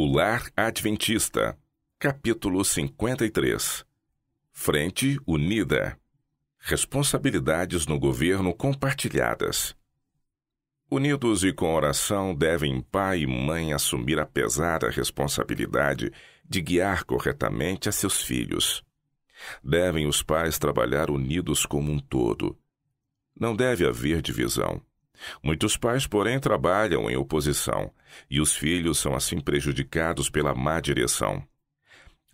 O Lar Adventista, capítulo 53 Frente Unida Responsabilidades no governo compartilhadas. Unidos e com oração, devem pai e mãe assumir a pesada responsabilidade de guiar corretamente a seus filhos. Devem os pais trabalhar unidos como um todo. Não deve haver divisão. Muitos pais, porém, trabalham em oposição, e os filhos são assim prejudicados pela má direção.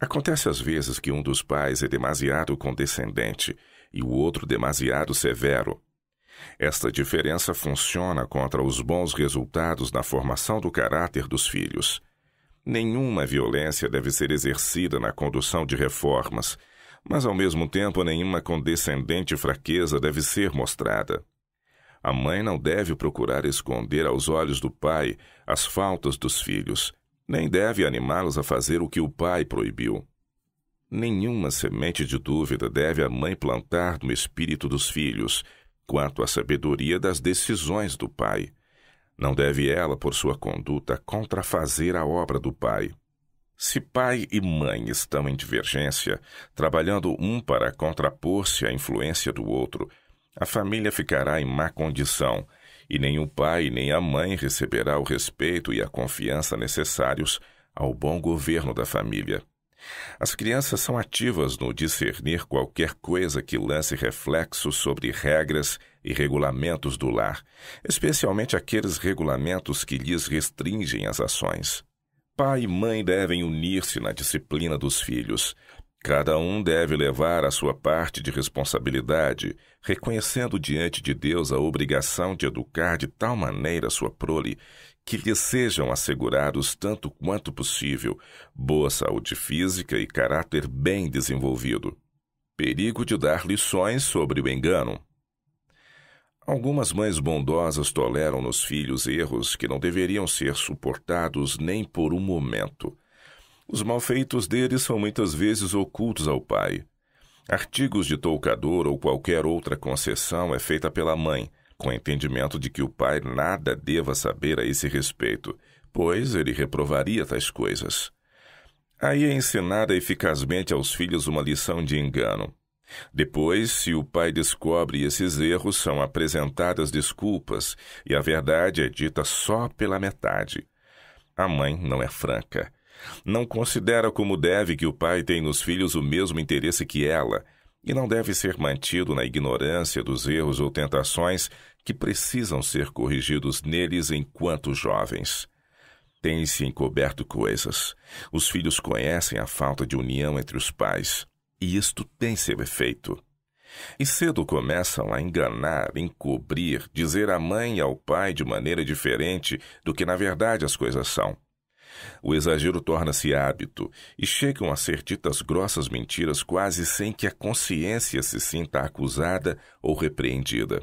Acontece às vezes que um dos pais é demasiado condescendente e o outro demasiado severo. Esta diferença funciona contra os bons resultados na formação do caráter dos filhos. Nenhuma violência deve ser exercida na condução de reformas, mas ao mesmo tempo nenhuma condescendente fraqueza deve ser mostrada. A mãe não deve procurar esconder aos olhos do pai as faltas dos filhos, nem deve animá-los a fazer o que o pai proibiu. Nenhuma semente de dúvida deve a mãe plantar no espírito dos filhos quanto à sabedoria das decisões do pai. Não deve ela, por sua conduta, contrafazer a obra do pai. Se pai e mãe estão em divergência, trabalhando um para contrapor-se à influência do outro, a família ficará em má condição, e nem o pai nem a mãe receberá o respeito e a confiança necessários ao bom governo da família. As crianças são ativas no discernir qualquer coisa que lance reflexos sobre regras e regulamentos do lar, especialmente aqueles regulamentos que lhes restringem as ações. Pai e mãe devem unir-se na disciplina dos filhos, Cada um deve levar a sua parte de responsabilidade, reconhecendo diante de Deus a obrigação de educar de tal maneira sua prole que lhe sejam assegurados tanto quanto possível boa saúde física e caráter bem desenvolvido. Perigo de dar lições sobre o engano. Algumas mães bondosas toleram nos filhos erros que não deveriam ser suportados nem por um momento os malfeitos deles são muitas vezes ocultos ao pai. Artigos de toucador ou qualquer outra concessão é feita pela mãe, com o entendimento de que o pai nada deva saber a esse respeito, pois ele reprovaria tais coisas. Aí é ensinada eficazmente aos filhos uma lição de engano. Depois, se o pai descobre esses erros, são apresentadas desculpas e a verdade é dita só pela metade. A mãe não é franca não considera como deve que o pai tem nos filhos o mesmo interesse que ela, e não deve ser mantido na ignorância dos erros ou tentações que precisam ser corrigidos neles enquanto jovens. Tem-se encoberto coisas. Os filhos conhecem a falta de união entre os pais, e isto tem seu efeito. E cedo começam a enganar, encobrir, dizer à mãe e ao pai de maneira diferente do que na verdade as coisas são. O exagero torna-se hábito e chegam a ser ditas grossas mentiras quase sem que a consciência se sinta acusada ou repreendida.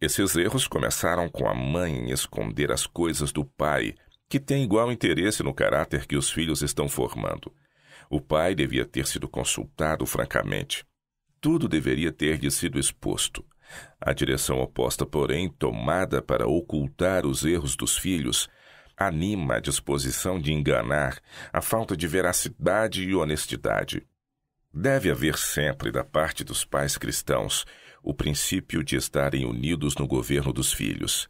Esses erros começaram com a mãe em esconder as coisas do pai, que tem igual interesse no caráter que os filhos estão formando. O pai devia ter sido consultado francamente. Tudo deveria ter lhe sido exposto. A direção oposta, porém, tomada para ocultar os erros dos filhos, anima a disposição de enganar, a falta de veracidade e honestidade. Deve haver sempre, da parte dos pais cristãos, o princípio de estarem unidos no governo dos filhos.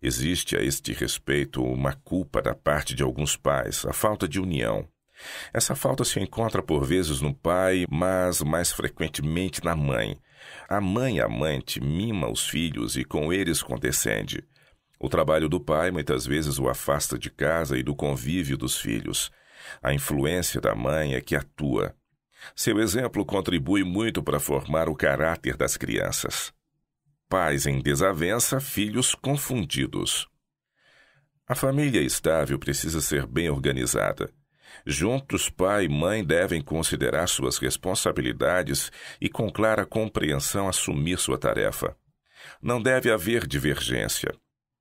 Existe a este respeito uma culpa da parte de alguns pais, a falta de união. Essa falta se encontra por vezes no pai, mas mais frequentemente na mãe. A mãe amante mima os filhos e com eles condescende. O trabalho do pai muitas vezes o afasta de casa e do convívio dos filhos. A influência da mãe é que atua. Seu exemplo contribui muito para formar o caráter das crianças. Pais em desavença, filhos confundidos. A família estável precisa ser bem organizada. Juntos, pai e mãe devem considerar suas responsabilidades e, com clara compreensão, assumir sua tarefa. Não deve haver divergência.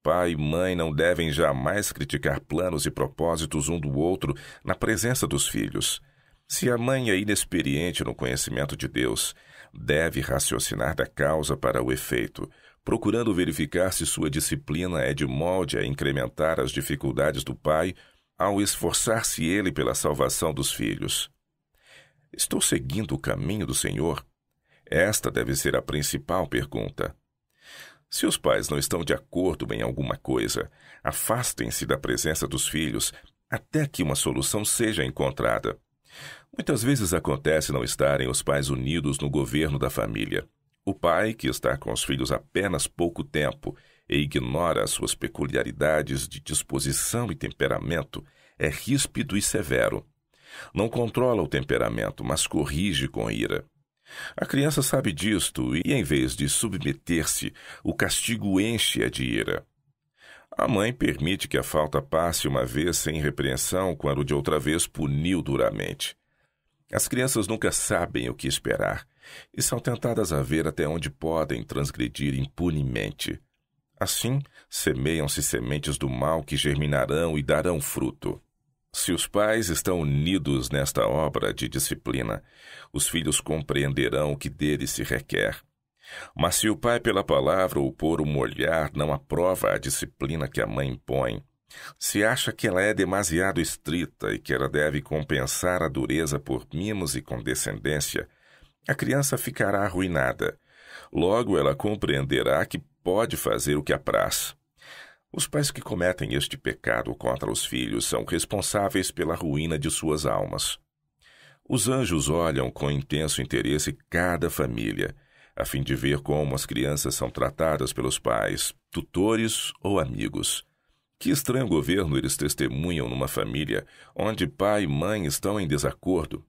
Pai e mãe não devem jamais criticar planos e propósitos um do outro na presença dos filhos. Se a mãe é inexperiente no conhecimento de Deus, deve raciocinar da causa para o efeito, procurando verificar se sua disciplina é de molde a incrementar as dificuldades do pai ao esforçar-se ele pela salvação dos filhos. Estou seguindo o caminho do Senhor? Esta deve ser a principal pergunta. Se os pais não estão de acordo em alguma coisa, afastem-se da presença dos filhos até que uma solução seja encontrada. Muitas vezes acontece não estarem os pais unidos no governo da família. O pai, que está com os filhos apenas pouco tempo e ignora as suas peculiaridades de disposição e temperamento, é ríspido e severo. Não controla o temperamento, mas corrige com ira. A criança sabe disto e, em vez de submeter-se, o castigo enche-a de ira. A mãe permite que a falta passe uma vez sem repreensão, quando de outra vez puniu duramente. As crianças nunca sabem o que esperar e são tentadas a ver até onde podem transgredir impunemente. Assim, semeiam-se sementes do mal que germinarão e darão fruto. Se os pais estão unidos nesta obra de disciplina, os filhos compreenderão o que deles se requer. Mas se o pai, pela palavra ou por um olhar, não aprova a disciplina que a mãe impõe, se acha que ela é demasiado estrita e que ela deve compensar a dureza por mimos e condescendência, a criança ficará arruinada. Logo ela compreenderá que pode fazer o que apraz. Os pais que cometem este pecado contra os filhos são responsáveis pela ruína de suas almas. Os anjos olham com intenso interesse cada família, a fim de ver como as crianças são tratadas pelos pais, tutores ou amigos. Que estranho governo eles testemunham numa família onde pai e mãe estão em desacordo.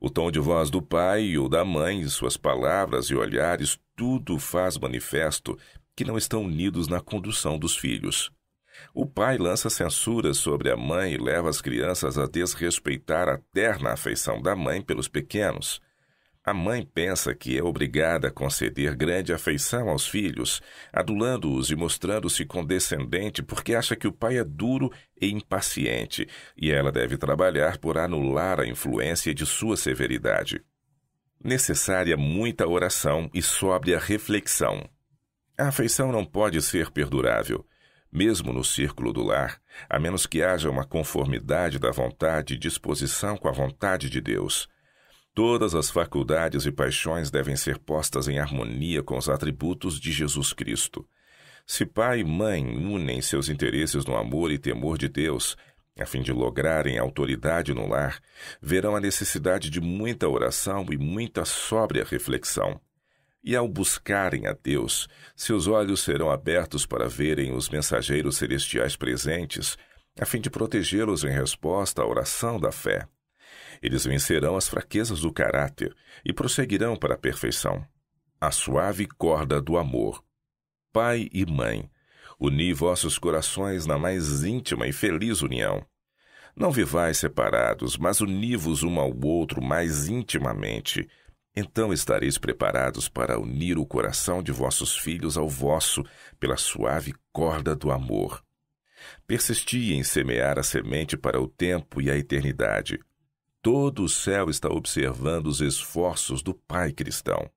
O tom de voz do pai e o da mãe, suas palavras e olhares, tudo faz manifesto que não estão unidos na condução dos filhos. O pai lança censuras sobre a mãe e leva as crianças a desrespeitar a terna afeição da mãe pelos pequenos. A mãe pensa que é obrigada a conceder grande afeição aos filhos, adulando-os e mostrando-se condescendente porque acha que o pai é duro e impaciente, e ela deve trabalhar por anular a influência de sua severidade. Necessária muita oração e sóbria reflexão. A afeição não pode ser perdurável, mesmo no círculo do lar, a menos que haja uma conformidade da vontade e disposição com a vontade de Deus. Todas as faculdades e paixões devem ser postas em harmonia com os atributos de Jesus Cristo. Se pai e mãe unem seus interesses no amor e temor de Deus, a fim de lograrem autoridade no lar, verão a necessidade de muita oração e muita sóbria reflexão. E ao buscarem a Deus, seus olhos serão abertos para verem os mensageiros celestiais presentes, a fim de protegê-los em resposta à oração da fé. Eles vencerão as fraquezas do caráter e prosseguirão para a perfeição. A suave corda do amor. Pai e mãe, uni vossos corações na mais íntima e feliz união. Não vivais separados, mas uni-vos um ao outro mais intimamente, então estareis preparados para unir o coração de vossos filhos ao vosso pela suave corda do amor. Persisti em semear a semente para o tempo e a eternidade. Todo o céu está observando os esforços do Pai cristão.